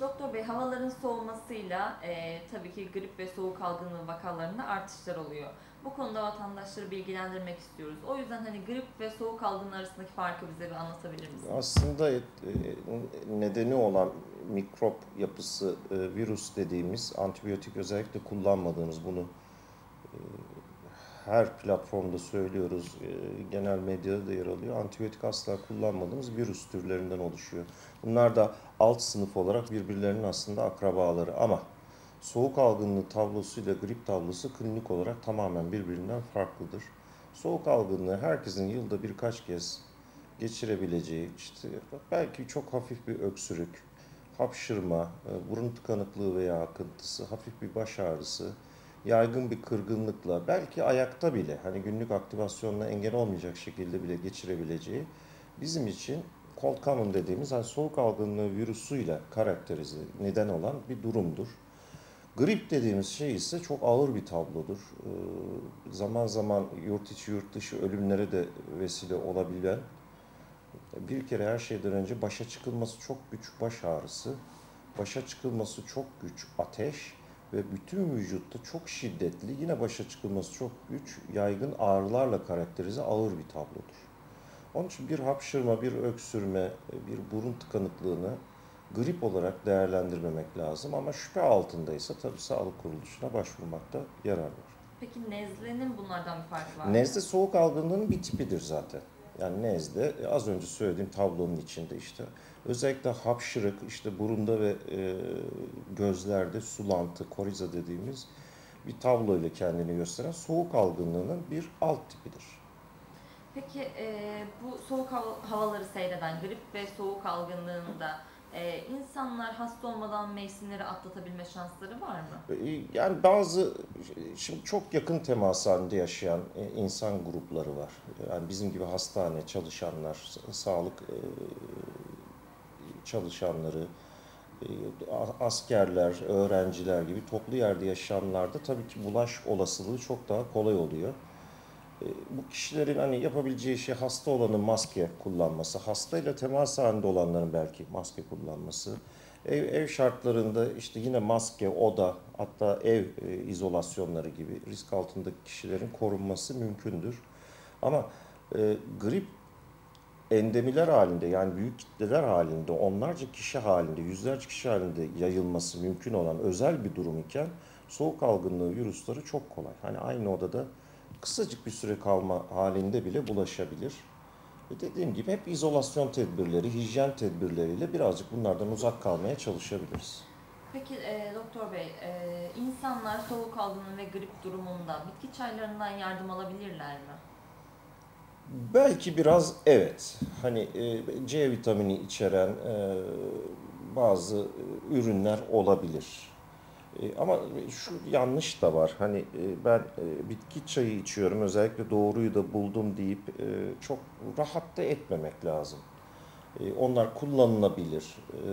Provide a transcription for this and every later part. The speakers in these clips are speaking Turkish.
Doktor Bey havaların soğumasıyla e, tabii ki grip ve soğuk algınlığı vakalarında artışlar oluyor. Bu konuda vatandaşları bilgilendirmek istiyoruz. O yüzden hani grip ve soğuk algınlığı arasındaki farkı bize bir anlatabilir misiniz? Aslında e, nedeni olan mikrop yapısı, e, virüs dediğimiz antibiyotik özellikle kullanmadığımız bunu e, her platformda söylüyoruz, e, genel medyada da yer alıyor. Antibiyotik asla kullanmadığımız virüs türlerinden oluşuyor. Bunlar da alt sınıf olarak birbirlerinin aslında akrabaları ama soğuk algınlığı tablosuyla grip tablosu klinik olarak tamamen birbirinden farklıdır. Soğuk algınlığı herkesin yılda birkaç kez geçirebileceği, işte belki çok hafif bir öksürük, hapşırma, e, burun tıkanıklığı veya akıntısı, hafif bir baş ağrısı, yaygın bir kırgınlıkla, belki ayakta bile, hani günlük aktivasyonla engel olmayacak şekilde bile geçirebileceği bizim için cold common dediğimiz hani soğuk algınlığı virüsüyle karakterize neden olan bir durumdur. Grip dediğimiz şey ise çok ağır bir tablodur. Ee, zaman zaman yurt içi yurt dışı ölümlere de vesile olabilen bir kere her şeyden önce başa çıkılması çok güç baş ağrısı, başa çıkılması çok güç ateş ve bütün vücutta çok şiddetli yine başa çıkılması çok güç yaygın ağrılarla karakterize ağır bir tablodur. Onun için bir hapşırma, bir öksürme, bir burun tıkanıklığını grip olarak değerlendirmemek lazım ama şüphe altındaysa tabii sağlık kuruluşuna başvurmakta yarar var. Peki nezlenin bunlardan bir farkı var mı? Nezle soğuk algınlığının bir tipidir zaten. Yani nezle az önce söylediğim tablonun içinde işte özellikle hapşırık işte burunda ve e, gözlerde sulantı, koriza dediğimiz bir tablo ile kendini gösteren soğuk algınlığının bir alt tipidir. Peki e, bu soğuk hava- havaları seyreden grip ve soğuk algınlığında e, insanlar hasta olmadan mevsimleri atlatabilme şansları var mı? E, Yani bazı şimdi çok yakın temas halinde yaşayan e, insan grupları var. Yani bizim gibi hastane çalışanlar, sa- sağlık e, çalışanları, e, askerler, öğrenciler gibi toplu yerde yaşayanlarda tabii ki bulaş olasılığı çok daha kolay oluyor. E, Bu kişilerin hani yapabileceği şey hasta olanın maske kullanması, hastayla temas halinde olanların belki maske kullanması. Ev, ev şartlarında işte yine maske, oda, hatta ev e, izolasyonları gibi risk altındaki kişilerin korunması mümkündür. Ama e, grip endemiler halinde yani büyük kitleler halinde, onlarca kişi halinde, yüzlerce kişi halinde yayılması mümkün olan özel bir durum iken soğuk algınlığı virüsleri çok kolay. Hani aynı odada kısacık bir süre kalma halinde bile bulaşabilir. Ve dediğim gibi hep izolasyon tedbirleri, hijyen tedbirleriyle birazcık bunlardan uzak kalmaya çalışabiliriz. Peki e, doktor bey, e, insanlar soğuk algınlığı ve grip durumunda bitki çaylarından yardım alabilirler mi? Belki biraz evet. Hani e, C vitamini içeren e, bazı ürünler olabilir. E, ama şu yanlış da var. Hani e, ben e, bitki çayı içiyorum, özellikle doğruyu da buldum deyip e, çok rahat da etmemek lazım. E, onlar kullanılabilir. E,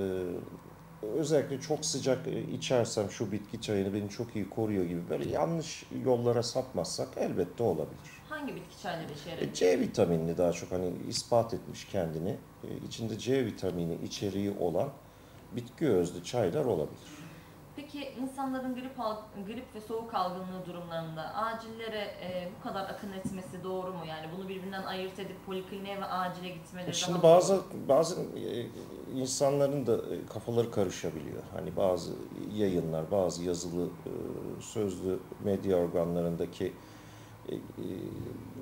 özellikle çok sıcak içersem şu bitki çayını beni çok iyi koruyor gibi böyle yanlış yollara sapmazsak elbette olabilir. Hangi bitki çayları işe? E, C vitaminini daha çok hani ispat etmiş kendini. E, içinde C vitamini içeriği olan bitki özlü çaylar olabilir. Peki insanların grip, grip ve soğuk algınlığı durumlarında acillere e, bu kadar akın etmesi doğru mu? Yani bunu birbirinden ayırt edip polikliniğe ve acile gitmeleri Şimdi daha bazı bazı e, insanların da e, kafaları karışabiliyor. Hani bazı yayınlar, bazı yazılı e, sözlü medya organlarındaki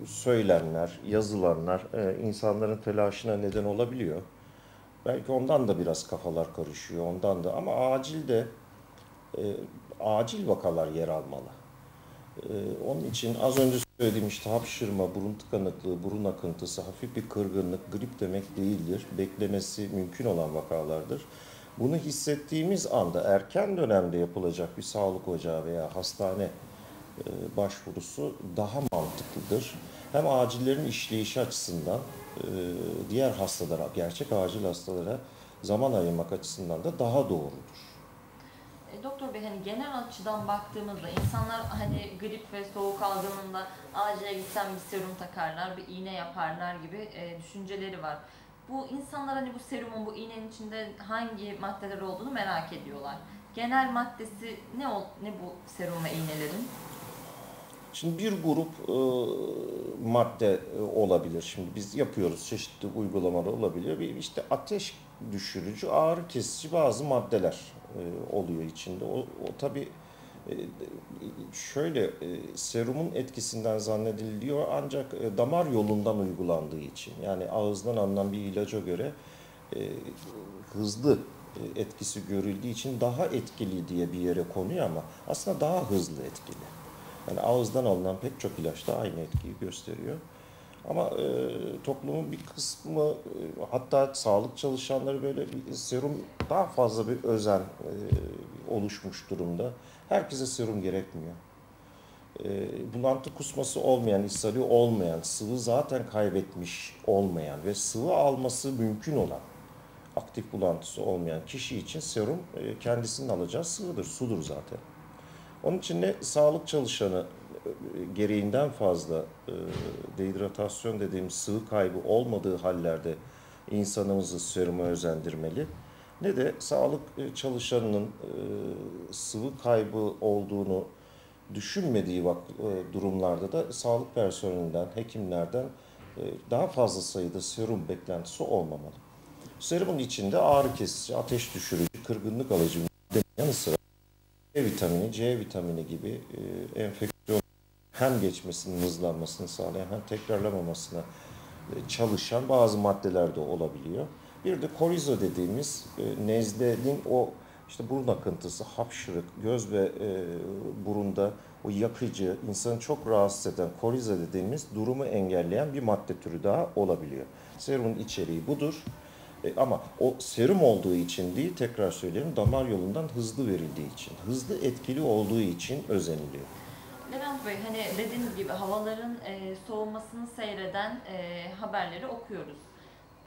söylemler, yazılanlar insanların telaşına neden olabiliyor. Belki ondan da biraz kafalar karışıyor, ondan da ama acilde e, acil vakalar yer almalı. E, onun için az önce söylediğim işte hapşırma, burun tıkanıklığı, burun akıntısı, hafif bir kırgınlık, grip demek değildir. Beklemesi mümkün olan vakalardır. Bunu hissettiğimiz anda erken dönemde yapılacak bir sağlık ocağı veya hastane e, başvurusu daha mantıklıdır. Hem acillerin işleyişi açısından e, diğer hastalara, gerçek acil hastalara zaman ayırmak açısından da daha doğrudur. E, Doktor Bey hani genel açıdan baktığımızda insanlar hani grip ve soğuk algınlığında acile gitsem bir serum takarlar, bir iğne yaparlar gibi e, düşünceleri var. Bu insanlar hani bu serumun, bu iğnenin içinde hangi maddeler olduğunu merak ediyorlar. Genel maddesi ne ol, ne bu serum ve iğnelerin? Şimdi bir grup e, madde e, olabilir. Şimdi biz yapıyoruz çeşitli uygulamalar olabiliyor. Bir işte ateş düşürücü, ağrı kesici bazı maddeler e, oluyor içinde. O, o tabii e, şöyle e, serumun etkisinden zannediliyor ancak e, damar yolundan uygulandığı için yani ağızdan alınan bir ilaca göre hızlı etkisi görüldüğü için daha etkili diye bir yere konuyor ama aslında daha hızlı etkili. Yani ağızdan alınan pek çok ilaç da aynı etkiyi gösteriyor. Ama e, toplumun bir kısmı e, hatta sağlık çalışanları böyle bir serum daha fazla bir özen e, oluşmuş durumda. Herkese serum gerekmiyor. E, bulantı kusması olmayan, ishali olmayan, sıvı zaten kaybetmiş olmayan ve sıvı alması mümkün olan aktif bulantısı olmayan kişi için serum e, kendisinin alacağı sıvıdır, sudur zaten. Onun için ne sağlık çalışanı gereğinden fazla e, dehidratasyon dediğimiz sıvı kaybı olmadığı hallerde insanımızı seruma özendirmeli ne de sağlık e, çalışanının sıvı kaybı olduğunu düşünmediği durumlarda da sağlık personelinden, hekimlerden daha fazla sayıda serum beklentisi olmamalı. Serumun içinde ağrı kesici, ateş düşürücü, kırgınlık alıcı yanı sıra C vitamini, C vitamini gibi e, enfeksiyon hem geçmesini, hızlanmasını sağlayan hem tekrarlamamasına e, çalışan bazı maddeler de olabiliyor. Bir de korizo dediğimiz e, nezlenin o işte burun akıntısı, hapşırık, göz ve e, burunda o yakıcı, insanı çok rahatsız eden korizo dediğimiz durumu engelleyen bir madde türü daha olabiliyor. Serumun içeriği budur. Ama o serum olduğu için değil, tekrar söyleyelim, damar yolundan hızlı verildiği için, hızlı etkili olduğu için özeniliyor. Levent Bey, hani dediğiniz gibi havaların e, soğumasını seyreden e, haberleri okuyoruz.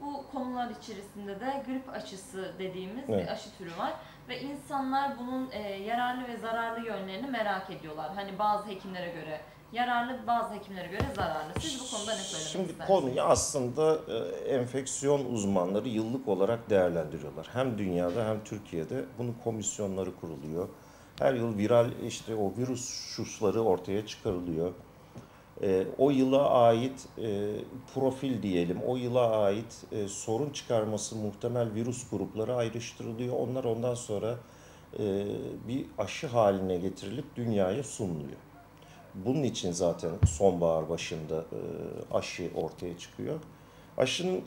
Bu konular içerisinde de grip aşısı dediğimiz evet. bir aşı türü var ve insanlar bunun e, yararlı ve zararlı yönlerini merak ediyorlar. Hani bazı hekimlere göre yararlı, bazı hekimlere göre zararlı. Siz bu konuda ne söylemek Şimdi istersiniz? konuyu aslında e, enfeksiyon uzmanları yıllık olarak değerlendiriyorlar. Hem dünyada hem Türkiye'de bunun komisyonları kuruluyor. Her yıl viral işte o virüs şusları ortaya çıkarılıyor. E, o yıla ait e, profil diyelim, o yıla ait e, sorun çıkarması muhtemel virüs grupları ayrıştırılıyor. Onlar ondan sonra e, bir aşı haline getirilip dünyaya sunuluyor. Bunun için zaten sonbahar başında e, aşı ortaya çıkıyor. Aşının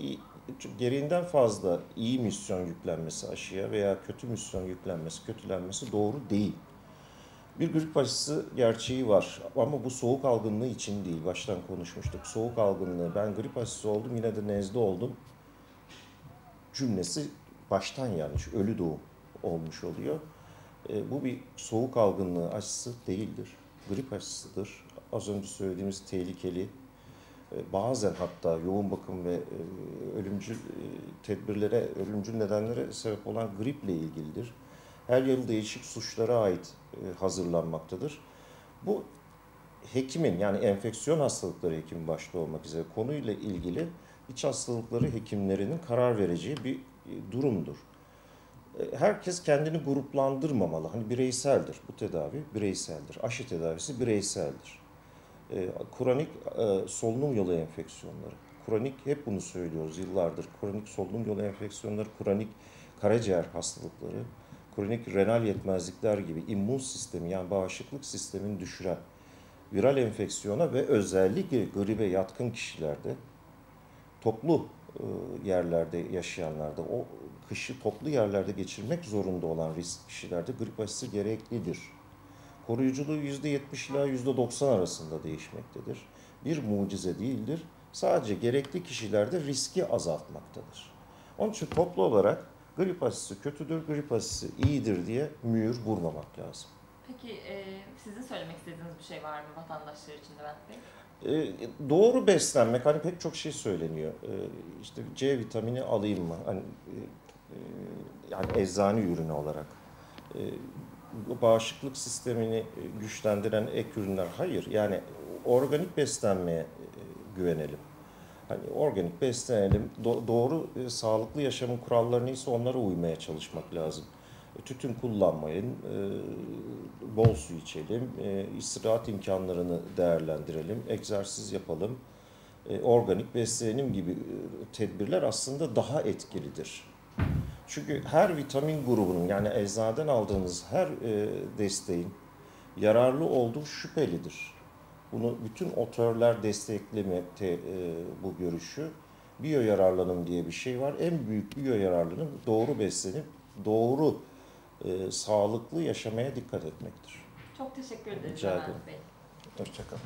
gereğinden fazla iyi misyon yüklenmesi aşıya veya kötü misyon yüklenmesi, kötülenmesi doğru değil. Bir grip aşısı gerçeği var ama bu soğuk algınlığı için değil. Baştan konuşmuştuk. Soğuk algınlığı, ben grip aşısı oldum yine de nezle oldum cümlesi baştan yanlış. Ölü doğum olmuş oluyor. E, bu bir soğuk algınlığı aşısı değildir grip aşısıdır. Az önce söylediğimiz tehlikeli, bazen hatta yoğun bakım ve e, ölümcül e, tedbirlere, ölümcül nedenlere sebep olan griple ilgilidir. Her yıl değişik suçlara ait hazırlanmaktadır. Bu hekimin yani enfeksiyon hastalıkları hekimi başta olmak üzere konuyla ilgili iç hastalıkları hekimlerinin karar vereceği bir durumdur. E, herkes kendini gruplandırmamalı. Hani bireyseldir bu tedavi, bireyseldir. Aşı tedavisi bireyseldir. E, kronik e, solunum yolu enfeksiyonları. Kronik, hep bunu söylüyoruz yıllardır. Kronik solunum yolu enfeksiyonları, kronik karaciğer hastalıkları, kronik renal yetmezlikler gibi immün sistemi yani bağışıklık sistemini düşüren viral enfeksiyona ve özellikle gribe yatkın kişilerde toplu yerlerde yaşayanlarda o kışı toplu yerlerde geçirmek zorunda olan risk kişilerde grip aşısı gereklidir. Koruyuculuğu %70 ila %90 arasında değişmektedir. Bir mucize değildir. Sadece gerekli kişilerde riski azaltmaktadır. Onun için toplu olarak grip aşısı kötüdür, grip aşısı iyidir diye mühür vurmamak lazım. Peki e, sizin söylemek istediğiniz bir şey var mı vatandaşlar için Levent Bey? E, doğru beslenmek hani pek çok şey söyleniyor. E, işte C vitamini alayım mı? Hani e, e, yani eczane ürünü olarak e, bağışıklık sistemini güçlendiren ek ürünler hayır. Yani organik beslenmeye e, güvenelim. Hani organik beslenelim, do- doğru e, sağlıklı yaşamın kurallarını ise onlara uymaya çalışmak lazım. E, Tütün kullanmayın, e, bol su içelim, e, istirahat imkanlarını değerlendirelim, egzersiz yapalım, e, organik beslenelim gibi e, tedbirler aslında daha etkilidir. Çünkü her vitamin grubunun yani eczaneden aldığınız her e, desteğin yararlı olduğu şüphelidir. Bunu bütün otörler desteklemekte e, bu görüşü. Biyo yararlanım diye bir şey var. En büyük biyo yararlanım doğru beslenip doğru e, sağlıklı yaşamaya dikkat etmektir. Çok teşekkür ederiz Rica ederim. Hoşçakalın.